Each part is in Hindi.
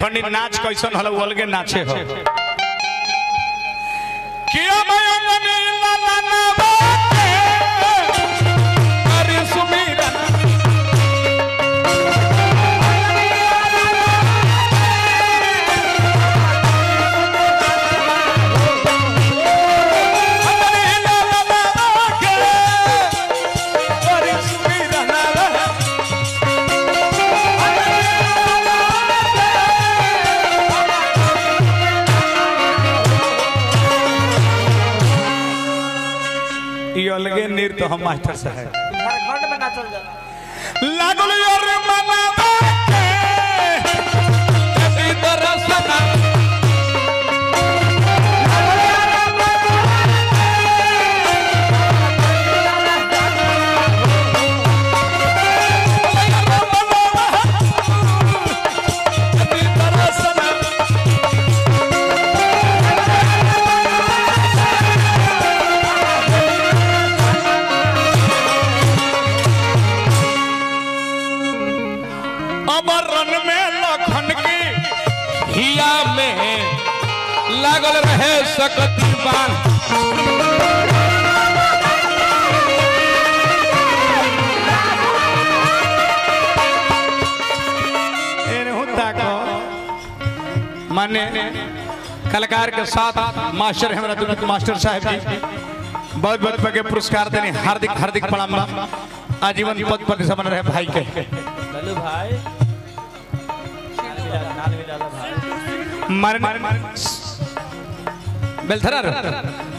ठंडी नाच कैसन हल अलगे नाचे हो किया मैं ई अलगे नृत्य हम मास्टर साहब में नाचल जाला लागल लागल रहे सकती बान माने कलाकार के साथ मास्टर हमरा दुनिया मास्टर साहब जी। बहुत बहुत के पुरस्कार देने हार्दिक हार्दिक प्रणाम। आजीवन पद प्रतिष्ठा बन रहे भाई के। भाई। माने बेलथरा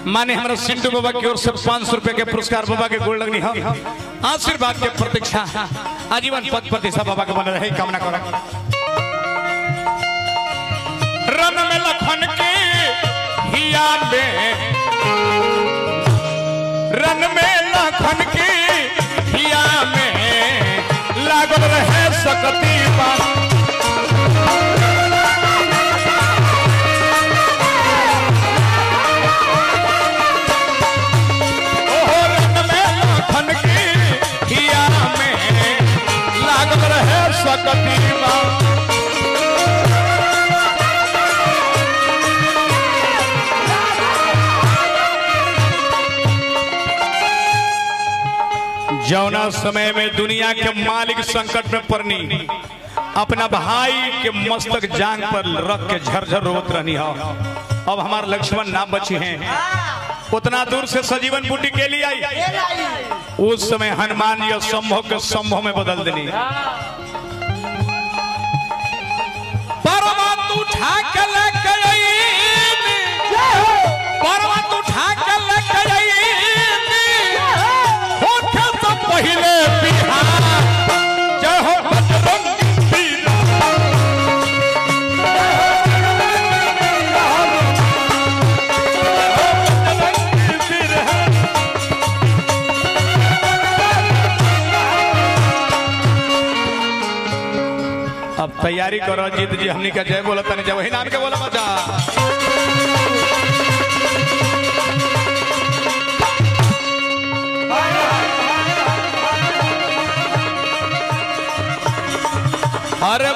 माने हमारा सिंधु बाबा की ओर से पाँच सौ रुपए के पुरस्कार बाबा के गोड़ लगनी हम आशीर्वाद के प्रतीक्षा। आजीवन पद प्रतिष्ठा बाबा के बन रहे कामना कर। रन में लखन के हिया में। रन में लखन के हिया में। लागल रहे सकती बात। जौना समय में दुनिया के मालिक संकट में पड़नी। अपना भाई के मस्तक जांग पर रख के झरझर रोत रहनी हो। अब हमारे लक्ष्मण ना बची हैं। उतना दूर से सजीवन बूटी के लिए आई। उस समय हनुमान जी संभव के संभव में बदल देनी। पर्वत तैयारी करो, जीत जी, हमने का जय बोला, तने जय वही नाम के बोला मज़ा। अरे